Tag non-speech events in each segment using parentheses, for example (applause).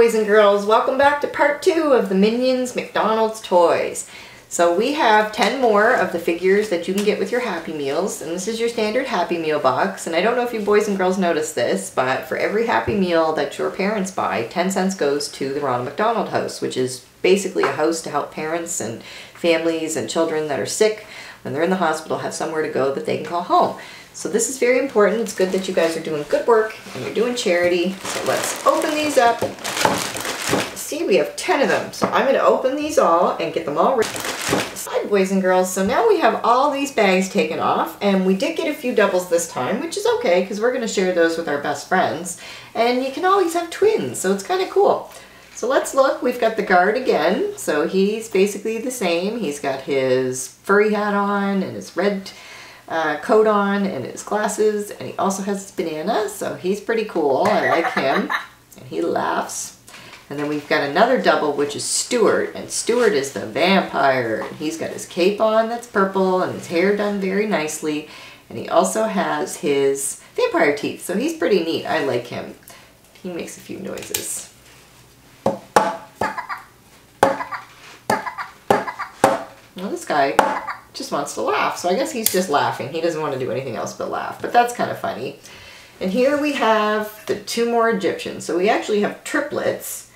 boys and girls. Welcome back to part two of the Minions McDonald's toys. So we have 10 more of the figures that you can get with your Happy Meals, and this is your standard Happy Meal box. And I don't know if you boys and girls notice this, but for every Happy Meal that your parents buy, 10 cents goes to the Ronald McDonald House, which is basically a house to help parents and families and children that are sick when they're in the hospital have somewhere to go that they can call home. So this is very important. It's good that you guys are doing good work and you're doing charity. So let's open these up. See, we have 10 of them. So I'm going to open these all and get them all ready. Side boys and girls, so now we have all these bags taken off and we did get a few doubles this time, which is okay because we're going to share those with our best friends. And you can always have twins, so it's kind of cool. So let's look. We've got the guard again. So he's basically the same. He's got his furry hat on and his red uh, coat on and his glasses and he also has his banana. So he's pretty cool. I like him. (laughs) And he laughs. And then we've got another double which is Stuart. And Stuart is the vampire. And he's got his cape on that's purple and his hair done very nicely. And he also has his vampire teeth. So he's pretty neat. I like him. He makes a few noises well this guy just wants to laugh. So I guess he's just laughing. He doesn't want to do anything else but laugh. But that's kind of funny. And here we have the two more Egyptians. So we actually have triplets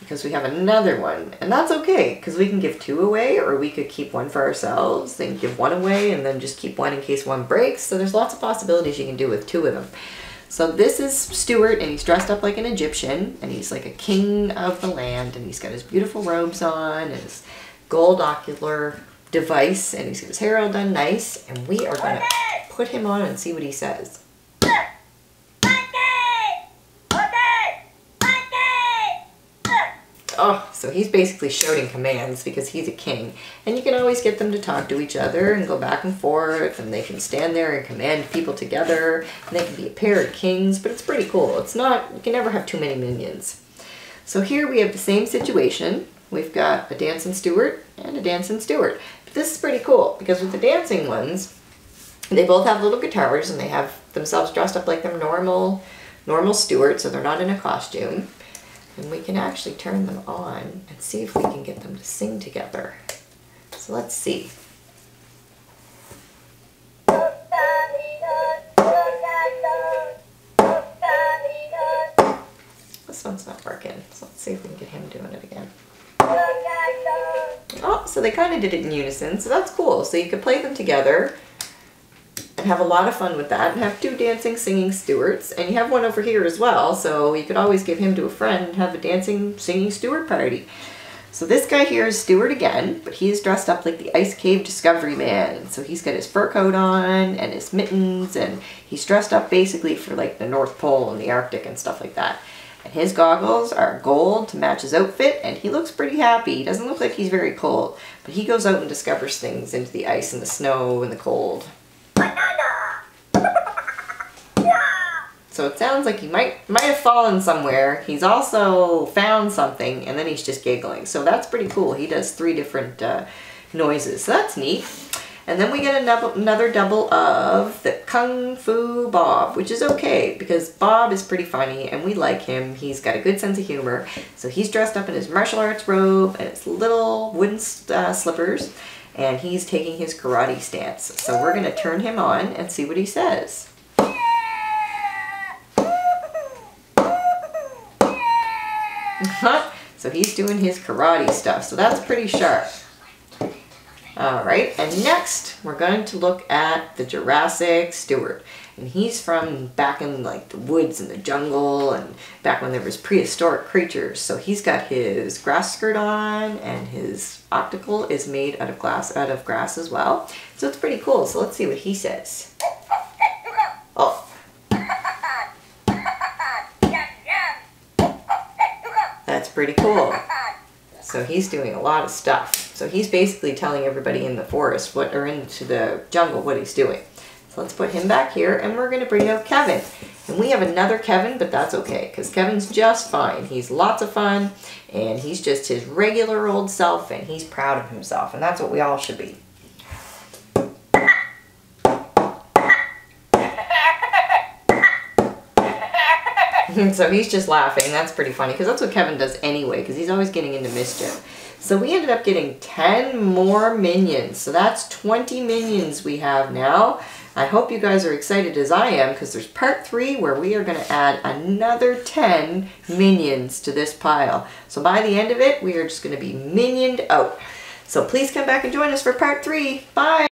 because we have another one. And that's okay because we can give two away or we could keep one for ourselves, then give one away and then just keep one in case one breaks. So there's lots of possibilities you can do with two of them. So this is Stuart and he's dressed up like an Egyptian and he's like a king of the land and he's got his beautiful robes on and his gold ocular device and he's got his hair all done nice and we are going to put him on and see what he says. Oh, so he's basically shouting commands because he's a king. And you can always get them to talk to each other and go back and forth and they can stand there and command people together. And they can be a pair of kings, but it's pretty cool. It's not, you can never have too many minions. So here we have the same situation. We've got a dancing Stuart and a dancing Stuart. But this is pretty cool because with the dancing ones, they both have little guitars and they have themselves dressed up like their normal, normal Stuart, so they're not in a costume. And we can actually turn them on and see if we can get them to sing together. So let's see. They kind of did it in unison, so that's cool. So you could play them together and have a lot of fun with that and have two dancing, singing Stuarts. And you have one over here as well, so you could always give him to a friend and have a dancing, singing Stuart party. So this guy here is Stuart again, but he's dressed up like the Ice Cave Discovery Man. So he's got his fur coat on and his mittens and he's dressed up basically for like the North Pole and the Arctic and stuff like that. And his goggles are gold to match his outfit, and he looks pretty happy. He doesn't look like he's very cold, but he goes out and discovers things into the ice and the snow and the cold. So it sounds like he might might have fallen somewhere. He's also found something, and then he's just giggling. So that's pretty cool. He does three different uh, noises. So that's neat. And then we get another double of the Kung Fu Bob, which is okay because Bob is pretty funny and we like him. He's got a good sense of humor. So he's dressed up in his martial arts robe and his little wooden uh, slippers and he's taking his karate stance. So we're going to turn him on and see what he says. (laughs) so he's doing his karate stuff. So that's pretty sharp. All right, and next we're going to look at the Jurassic Stuart. And he's from back in like the woods and the jungle and back when there was prehistoric creatures. So he's got his grass skirt on and his optical is made out of glass, out of grass as well. So it's pretty cool. So let's see what he says. Oh. That's pretty cool. So he's doing a lot of stuff. So he's basically telling everybody in the forest what, or into the jungle what he's doing. So let's put him back here and we're gonna bring out Kevin. And we have another Kevin, but that's okay because Kevin's just fine. He's lots of fun and he's just his regular old self and he's proud of himself and that's what we all should be. (laughs) so he's just laughing. That's pretty funny because that's what Kevin does anyway because he's always getting into mischief. So we ended up getting 10 more minions. So that's 20 minions we have now. I hope you guys are excited as I am because there's part three where we are going to add another 10 minions to this pile. So by the end of it, we are just going to be minioned out. So please come back and join us for part three. Bye!